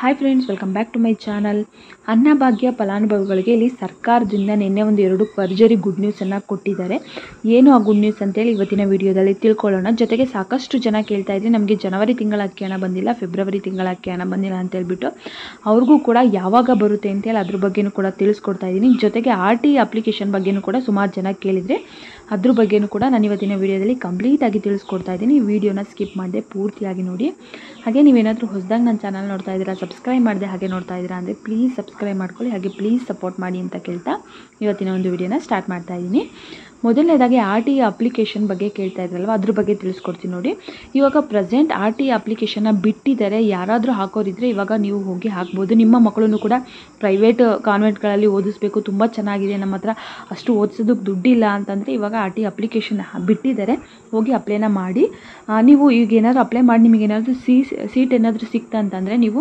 Hi friends welcome back to my channel Annabhagya ಫಲಾನುಭವಿಗಳಿಗೆ ಇಲ್ಲಿ ಸರ್ಕಾರದಿಂದ ನಿನ್ನೆ ಒಂದು ಎರಡು ಪರ್ಜರಿ ಗುಡ್ ನ್ಯೂಸನ್ನು ಕೊಟ್ಟಿದ್ದಾರೆ ಏನು ಆ ಗುಡ್ ನ್ಯೂಸ್ ಅಂತೇಳಿ ಇವತ್ತಿನ ವಿಡಿಯೋದಲ್ಲಿ ತಿಳ್ಕೊಳ್ಳೋಣ ಜೊತೆಗೆ ಸಾಕಷ್ಟು ಜನ ಕೇಳ್ತಾ ಇದ್ರಿ ನಮಗೆ ಜನವರಿ ತಿಂಗಳ ಅಕ್ಕಿ ಹಣ ಬಂದಿಲ್ಲ ಫೆಬ್ರವರಿ ತಿಂಗಳ ಅಕ್ಕಿ ಹಣ ಬಂದಿಲ್ಲ ಅಂತ ಹೇಳ್ಬಿಟ್ಟು ಅವ್ರಿಗೂ ಕೂಡ ಯಾವಾಗ ಬರುತ್ತೆ ಅಂತೇಳಿ ಅದ್ರ ಬಗ್ಗೆನೂ ಕೂಡ ತಿಳಿಸ್ಕೊಡ್ತಾ ಇದ್ದೀನಿ. ಜೊತೆಗೆ ಆರ್ ಟಿ ಅಪ್ಲಿಕೇಶನ್ ಬಗ್ಗೆನೂ ಕೂಡ ಸುಮಾರು ಜನ ಕೇಳಿದರೆ ಅದ್ರ ಬಗ್ಗೆನೂ ಕೂಡ ನಾನು ಇವತ್ತಿನ ವಿಡಿಯೋದಲ್ಲಿ ಕಂಪ್ಲೀಟಾಗಿ ತಿಳಿಸ್ಕೊಡ್ತಾ ಇದ್ದೀನಿ. ವಿಡಿಯೋನ ಸ್ಕಿಪ್ ಮಾಡದೆ ಪೂರ್ತಿಯಾಗಿ ನೋಡಿ. ಹಾಗೆ ನೀವೇನಾದರೂ ಹೊಸದಾಗಿ ನನ್ನ ಚಾನಲ್ ನೋಡ್ತಾ ಇದ್ದೀರಾ ಸಬ್ಸ್ಕ್ರೈಬ್ ಮಾಡಿದೆ ಹಾಗೆ ನೋಡ್ತಾ ಇದ್ದೀರಾ ಅಂದರೆ ಪ್ಲೀಸ್ ಸಬ್ಸ್ಕ್ರೈಬ್ ಮಾಡ್ಕೊಳ್ಳಿ. ಹಾಗೆ ಪ್ಲೀಸ್ ಸಪೋರ್ಟ್ ಮಾಡಿ ಅಂತ ಕೇಳ್ತಾ ಇವತ್ತಿನ ಒಂದು ವಿಡಿಯೋನ ಸ್ಟಾರ್ಟ್ ಮಾಡ್ತಾ ಇದ್ದೀನಿ. ಮೊದಲನೇದಾಗಿ ಆರ್ ಟಿ ಅಪ್ಲಿಕೇಶನ್ ಬಗ್ಗೆ ಕೇಳ್ತಾ ಇದ್ರಲ್ವ? ಅದ್ರ ಬಗ್ಗೆ ತಿಳಿಸ್ಕೊಡ್ತೀನಿ ನೋಡಿ. ಇವಾಗ ಪ್ರೆಸೆಂಟ್ ಆರ್ ಟಿ ಅಪ್ಲಿಕೇಶನ್ನ ಬಿಟ್ಟಿದ್ದಾರೆ ಯಾರಾದರೂ ಹಾಕೋರಿದ್ರೆ ಇವಾಗ ನೀವು ಹೋಗಿ ಹಾಕ್ಬೋದು. ನಿಮ್ಮ ಮಕ್ಕಳನ್ನು ಕೂಡ ಪ್ರೈವೇಟ್ ಕಾನ್ವೆಂಟ್ಗಳಲ್ಲಿ ಓದಿಸ್ಬೇಕು. ತುಂಬ ಚೆನ್ನಾಗಿದೆ ನಮ್ಮ ಹತ್ರ. ಅಷ್ಟು ಓದಿಸೋದಕ್ಕೆ ದುಡ್ಡಿಲ್ಲ ಅಂತಂದರೆ ಇವಾಗ ಆರ್ ಟಿ ಅಪ್ಲಿಕೇಶನ್ ಬಿಟ್ಟಿದ್ದಾರೆ ಹೋಗಿ ಅಪ್ಲೈನ ಮಾಡಿ. ನೀವು ಈಗ ಏನಾದರೂ ಅಪ್ಲೈ ಮಾಡಿ, ನಿಮಗೆ ಏನಾದರೂ ಸಿ, ಸೀಟ್ ಏನಾದರೂ ಸಿಕ್ತಾ ಅಂತಂದರೆ ನೀವು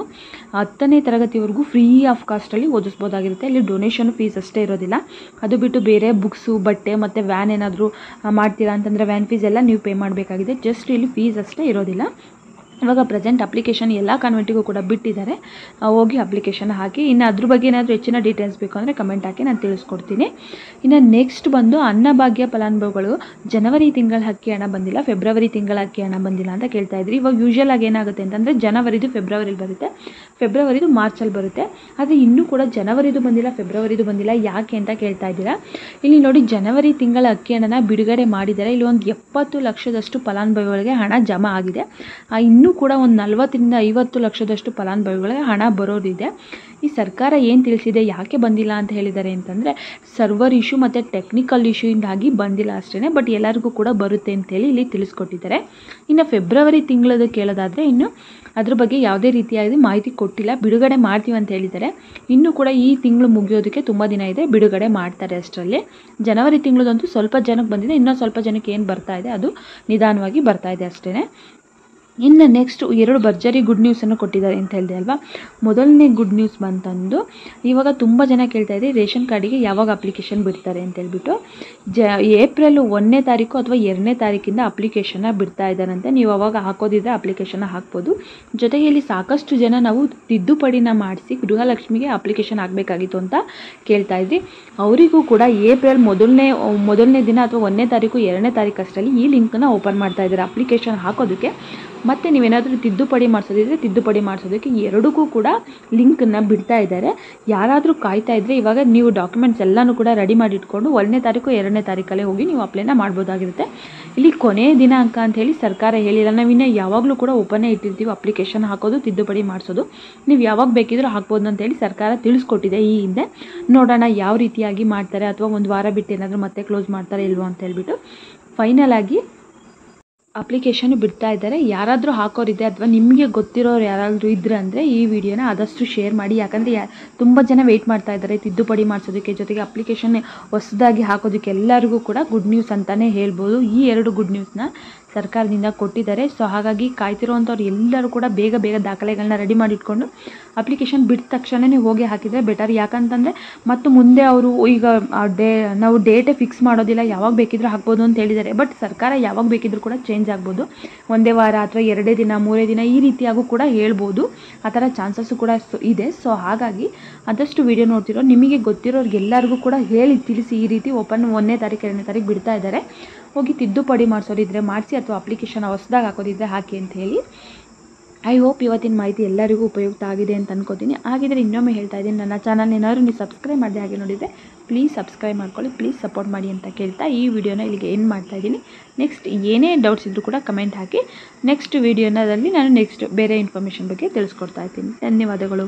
ಹತ್ತನೇ ತರಗತಿವರೆಗೂ ಫ್ರೀ ಆಫ್ ಕಾಸ್ಟಲ್ಲಿ ಓದಿಸ್ಬೋದಾಗಿರುತ್ತೆ. ಇಲ್ಲಿ ಡೊನೇಷನ್ ಫೀಸ್ ಅಷ್ಟೇ ಇರೋದಿಲ್ಲ. ಅದು ಬಿಟ್ಟು ಬೇರೆ ಬುಕ್ಸು ಬಟ್ಟೆ ಮತ್ತು ವ್ಯಾನ್ ಏನಾದರೂ ಮಾಡ್ತೀರಾ ಅಂತಂದರೆ ವ್ಯಾನ್ ಫೀಸ್ ಎಲ್ಲ ನೀವು ಪೇ ಮಾಡಬೇಕಾಗಿದೆ. ಜಸ್ಟ್ ಇಲ್ಲಿ ಫೀಸ್ ಅಷ್ಟೇ ಇರೋದಿಲ್ಲ. ಇವಾಗ ಪ್ರೆಸೆಂಟ್ ಅಪ್ಲಿಕೇಶನ್ ಎಲ್ಲ ಕಾನ್ವೆಂಟಿಗೂ ಕೂಡ ಬಿಟ್ಟಿದ್ದಾರೆ. ಹೋಗಿ ಅಪ್ಲಿಕೇಶನ್ ಹಾಕಿ ಇನ್ನು ಅದ್ರ ಬಗ್ಗೆ ಏನಾದರೂ ಹೆಚ್ಚಿನ ಡೀಟೇಲ್ಸ್ ಬೇಕು ಅಂದರೆ ಕಮೆಂಟ್ ಹಾಕಿ ನಾನು ತಿಳಿಸ್ಕೊಡ್ತೀನಿ. ಇನ್ನು ನೆಕ್ಸ್ಟ್ ಬಂದು ಅನ್ನಭಾಗ್ಯ ಫಲಾನುಭವಿಗಳು ಜನವರಿ ತಿಂಗಳ ಅಕ್ಕಿ ಹಣ ಬಂದಿಲ್ಲ ಫೆಬ್ರವರಿ ತಿಂಗಳ ಅಕ್ಕಿ ಹಣ ಬಂದಿಲ್ಲ ಅಂತ ಕೇಳ್ತಾ ಇದ್ರಿ. ಇವಾಗ ಯೂಶಲ್ ಆಗಿ ಏನಾಗುತ್ತೆ ಅಂತಂದರೆ ಜನವರಿದು ಫೆಬ್ರವರಿಲಿ ಬರುತ್ತೆ ಫೆಬ್ರವರಿದು ಮಾರ್ಚಲ್ಲಿ ಬರುತ್ತೆ. ಆದರೆ ಇನ್ನೂ ಕೂಡ ಜನವರಿದು ಬಂದಿಲ್ಲ ಫೆಬ್ರವರಿದು ಬಂದಿಲ್ಲ ಯಾಕೆ ಅಂತ ಕೇಳ್ತಾ ಇದ್ದೀರಾ? ಇಲ್ಲಿ ನೋಡಿ ಜನವರಿ ತಿಂಗಳ ಅಕ್ಕಿ ಹಣನ ಬಿಡುಗಡೆ ಮಾಡಿದ್ದಾರೆ. ಇಲ್ಲಿ ಒಂದು ಎಪ್ಪತ್ತು ಲಕ್ಷದಷ್ಟು ಫಲಾನುಭವಿಗಳಿಗೆ ಹಣ ಜಮಾ ಆಗಿದೆ. ಆ, ಇನ್ನೂ ಕೂಡ ಒಂದು ನಲವತ್ತರಿಂದ ಐವತ್ತು ಲಕ್ಷದಷ್ಟು ಫಲಾನುಭವಿಗಳಿಗೆ ಹಣ ಬರೋದಿದೆ. ಈ ಸರ್ಕಾರ ಏನು ತಿಳಿಸಿದೆ, ಯಾಕೆ ಬಂದಿಲ್ಲ ಅಂತ ಹೇಳಿದ್ದಾರೆ ಅಂತಂದರೆ, ಸರ್ವರ್ ಇಶ್ಯೂ ಮತ್ತು ಟೆಕ್ನಿಕಲ್ ಇಶ್ಯೂಯಿಂದಾಗಿ ಬಂದಿಲ್ಲ ಅಷ್ಟೇ ಬಟ್ ಎಲ್ಲರಿಗೂ ಕೂಡ ಬರುತ್ತೆ ಅಂತೇಳಿ ಇಲ್ಲಿ ತಿಳಿಸ್ಕೊಟ್ಟಿದ್ದಾರೆ. ಇನ್ನು ಫೆಬ್ರವರಿ ತಿಂಗಳದು ಕೇಳೋದಾದರೆ ಇನ್ನು ಅದ್ರ ಬಗ್ಗೆ ಯಾವುದೇ ರೀತಿಯಾಗಿ ಮಾಹಿತಿ ಕೊಟ್ಟಿಲ್ಲ. ಬಿಡುಗಡೆ ಮಾಡ್ತೀವಿ ಅಂತ ಹೇಳಿದ್ದಾರೆ. ಇನ್ನೂ ಕೂಡ ಈ ತಿಂಗಳು ಮುಗಿಯೋದಕ್ಕೆ ತುಂಬ ದಿನ ಇದೆ, ಬಿಡುಗಡೆ ಮಾಡ್ತಾರೆ ಅಷ್ಟರಲ್ಲಿ. ಜನವರಿ ತಿಂಗಳದಂತೂ ಸ್ವಲ್ಪ ಜನಕ್ಕೆ ಬಂದಿದೆ, ಇನ್ನೂ ಸ್ವಲ್ಪ ಜನಕ್ಕೆ ಏನು ಬರ್ತಾ ಇದೆ, ಅದು ನಿಧಾನವಾಗಿ ಬರ್ತಾ ಇದೆ ಅಷ್ಟೇ ಇನ್ನು ನೆಕ್ಸ್ಟ್ ಎರಡು ಭರ್ಜರಿ ಗುಡ್ ನ್ಯೂಸನ್ನು ಕೊಟ್ಟಿದ್ದಾರೆ ಅಂತ ಹೇಳಿದೆ ಅಲ್ವಾ? ಮೊದಲನೇ ಗುಡ್ ನ್ಯೂಸ್ ಬಂತಂದು, ಇವಾಗ ತುಂಬ ಜನ ಕೇಳ್ತಾ ಇದ್ದೀವಿ ರೇಷನ್ ಕಾರ್ಡಿಗೆ ಯಾವಾಗ ಅಪ್ಲಿಕೇಶನ್ ಬಿಡ್ತಾರೆ ಅಂತ ಹೇಳ್ಬಿಟ್ಟು. ಜ ಏಪ್ರಿಲ್ ಒಂದನೇ ತಾರೀಕು ಅಥವಾ ಎರಡನೇ ತಾರೀಕಿಂದ ಅಪ್ಲಿಕೇಶನ್ನ ಬಿಡ್ತಾ ಇದ್ದಾರಂತೆ. ನೀವು ಅವಾಗ ಹಾಕೋದಿದ್ರೆ ಅಪ್ಲಿಕೇಶನ್ನ ಹಾಕ್ಬೋದು. ಜೊತೆಗೆ ಇಲ್ಲಿ ಸಾಕಷ್ಟು ಜನ ನಾವು ತಿದ್ದುಪಡಿನ ಮಾಡಿಸಿ ಗೃಹಲಕ್ಷ್ಮಿಗೆ ಅಪ್ಲಿಕೇಶನ್ ಆಗಬೇಕಾಗಿತ್ತು ಅಂತ ಕೇಳ್ತಾ ಇದ್ವಿ. ಅವರಿಗೂ ಕೂಡ ಏಪ್ರಿಲ್ ಮೊದಲನೇ ಮೊದಲನೇ ದಿನ ಅಥವಾ ಒಂದನೇ ತಾರೀಕು ಎರಡನೇ ತಾರೀಕು ಅಷ್ಟರಲ್ಲಿ ಈ ಲಿಂಕನ್ನು ಓಪನ್ ಮಾಡ್ತಾ ಇದ್ದಾರೆ. ಅಪ್ಲಿಕೇಶನ್ ಹಾಕೋದಕ್ಕೆ ಮತ್ತು ನೀವೇನಾದರೂ ತಿದ್ದುಪಡಿ ಮಾಡಿಸೋದಿದ್ರೆ ತಿದ್ದುಪಡಿ ಮಾಡಿಸೋದಕ್ಕೆ ಎರಡಕ್ಕೂ ಕೂಡ ಲಿಂಕನ್ನು ಬಿಡ್ತಾ ಇದ್ದಾರೆ. ಯಾರಾದರೂ ಕಾಯ್ತಾ ಇದ್ದರೆ ಇವಾಗ ನೀವು ಡಾಕ್ಯುಮೆಂಟ್ಸ್ ಎಲ್ಲನೂ ಕೂಡ ರೆಡಿ ಮಾಡಿ ಇಟ್ಕೊಂಡು ಒಂದನೇ ತಾರೀಕು, ಎರಡನೇ ತಾರೀಕಲ್ಲೇ ಹೋಗಿ ನೀವು ಅಪ್ಲೈನ ಮಾಡ್ಬೋದಾಗಿರುತ್ತೆ. ಇಲ್ಲಿ ಕೊನೆಯ ದಿನಾಂಕ ಅಂತ ಹೇಳಿ ಸರ್ಕಾರ ಹೇಳಿಲ್ಲ. ನಾವಿನ್ನ ಯಾವಾಗಲೂ ಕೂಡ ಓಪನ್ನೇ ಇಟ್ಟಿರ್ತೀವಿ. ಅಪ್ಲಿಕೇಶನ್ ಹಾಕೋದು, ತಿದ್ದುಪಡಿ ಮಾಡಿಸೋದು. ನೀವು ಯಾವಾಗ ಬೇಕಿದ್ರೂ ಹಾಕ್ಬೋದು ಅಂತೇಳಿ ಸರ್ಕಾರ ತಿಳಿಸ್ಕೊಟ್ಟಿದೆ ಈ ಹಿಂದೆ. ನೋಡೋಣ ಯಾವ ರೀತಿಯಾಗಿ ಮಾಡ್ತಾರೆ ಅಥವಾ ಒಂದು ವಾರ ಬಿಟ್ಟು ಏನಾದರೂ ಮತ್ತೆ ಕ್ಲೋಸ್ ಮಾಡ್ತಾರೆ ಇಲ್ವೋ ಅಂತ ಹೇಳ್ಬಿಟ್ಟು. ಫೈನಲ್ ಆಗಿ ಅಪ್ಲಿಕೇಶನ್ ಬಿಡ್ತಾ ಇದ್ದಾರೆ. ಯಾರಾದರೂ ಹಾಕೋರಿದೆ ಅಥವಾ ನಿಮಗೆ ಗೊತ್ತಿರೋರು ಯಾರಾದರೂ ಇದ್ರೆ ಅಂದರೆ ಈ ವಿಡಿಯೋನ ಆದಷ್ಟು ಶೇರ್ ಮಾಡಿ. ಯಾಕಂದರೆ ತುಂಬ ಜನ ವೆಯ್ಟ್ ಮಾಡ್ತಾ ಇದ್ದಾರೆ. ತಿದ್ದುಪಡಿ ಮಾಡಿಸೋದಕ್ಕೆ ಜೊತೆಗೆ ಅಪ್ಲಿಕೇಶನ್ ಹೊಸದಾಗಿ ಹಾಕೋದಕ್ಕೆ ಎಲ್ಲರಿಗೂ ಕೂಡ ಗುಡ್ ನ್ಯೂಸ್ ಅಂತಲೇ ಹೇಳ್ಬೋದು. ಈ ಎರಡು ಗುಡ್ ನ್ಯೂಸ್ನ ಸರ್ಕಾರದಿಂದ ಕೊಟ್ಟಿದ್ದಾರೆ. ಸೊ ಹಾಗಾಗಿ ಕಾಯ್ತಿರುವಂಥವ್ರು ಎಲ್ಲರೂ ಕೂಡ ಬೇಗ ಬೇಗ ದಾಖಲೆಗಳನ್ನ ರೆಡಿ ಮಾಡಿ ಇಟ್ಕೊಂಡು ಅಪ್ಲಿಕೇಶನ್ ಬಿಟ್ಟ ತಕ್ಷಣವೇ ಹೋಗಿ ಹಾಕಿದರೆ ಬೆಟರ್ ಯಾಕಂತಂದರೆ ಮತ್ತು ಮುಂದೆ ಅವರು ಈಗ ಡೇ, ನಾವು ಡೇಟೇ ಫಿಕ್ಸ್ ಮಾಡೋದಿಲ್ಲ, ಯಾವಾಗ ಬೇಕಿದ್ರೂ ಹಾಕ್ಬೋದು ಅಂತ ಹೇಳಿದ್ದಾರೆ. ಬಟ್ ಸರ್ಕಾರ ಯಾವಾಗ ಬೇಕಿದ್ರೂ ಕೂಡ ಚೇಂಜ್ ಆಗ್ಬೋದು. ಒಂದೇ ವಾರ ಅಥವಾ ಎರಡೇ ದಿನ, ಮೂರೇ ದಿನ ಈ ರೀತಿಯಾಗೂ ಕೂಡ ಹೇಳ್ಬೋದು. ಆ ಥರ ಚಾನ್ಸಸ್ಸು ಕೂಡ ಇದೆ. ಸೊ ಹಾಗಾಗಿ ಆದಷ್ಟು ವಿಡಿಯೋ ನೋಡ್ತಿರೋ, ನಿಮಗೆ ಗೊತ್ತಿರೋರಿಗೆಲ್ಲರಿಗೂ ಕೂಡ ಹೇಳಿ ತಿಳಿಸಿ ಈ ರೀತಿ ಓಪನ್ ಒಂದನೇ ತಾರೀಕು ಎರಡನೇ ತಾರೀಕು ಬಿಡ್ತಾ ಇದ್ದಾರೆ. ಹೋಗಿ ತಿದ್ದುಪಡಿ ಮಾಡಿಸೋರಿದ್ರೆ ಮಾಡಿಸಿ ಅಥವಾ ಅಪ್ಲಿಕೇಶನ್ ಹೊಸದಾಗಿ ಹಾಕೋದಿದ್ರೆ ಹಾಕಿ ಅಂತ ಹೇಳಿ. ಐ ಹೋಪ್ ಇವತ್ತಿನ ಮಾಹಿತಿ ಎಲ್ಲರಿಗೂ ಉಪಯುಕ್ತ ಆಗಿದೆ ಅಂತ ಅನ್ಕೋತೀನಿ. ಹಾಗಿದ್ರೆ ಇನ್ನೊಮ್ಮೆ ಹೇಳ್ತಾ ಇದ್ದೀನಿ. ನನ್ನ ಚಾನಲ್ ಏನಾದರೂ ನೀವು ಸಬ್ಸ್ಕ್ರೈಬ್ ಮಾಡಿದೆ ಹಾಗೆ ನೋಡಿದರೆ ಪ್ಲೀಸ್ ಸಬ್ಸ್ಕ್ರೈಬ್ ಮಾಡ್ಕೊಳ್ಳಿ. ಪ್ಲೀಸ್ ಸಪೋರ್ಟ್ ಮಾಡಿ ಅಂತ ಕೇಳ್ತಾ ಈ ವಿಡಿಯೋನ ಇಲ್ಲಿಗೆ ಏನು ಮಾಡ್ತಾ ಇದ್ದೀನಿ. ನೆಕ್ಸ್ಟ್ ಏನೇ ಡೌಟ್ಸ್ ಇದ್ದರೂ ಕೂಡ ಕಮೆಂಟ್ ಹಾಕಿ. ನೆಕ್ಸ್ಟ್ ವಿಡಿಯೋನದಲ್ಲಿ ನಾನು ನೆಕ್ಸ್ಟ್ ಬೇರೆ ಇನ್ಫಾರ್ಮೇಷನ್ ಬಗ್ಗೆ ತಿಳಿಸ್ಕೊಡ್ತಾ ಇದ್ದೀನಿ ಧನ್ಯವಾದಗಳು.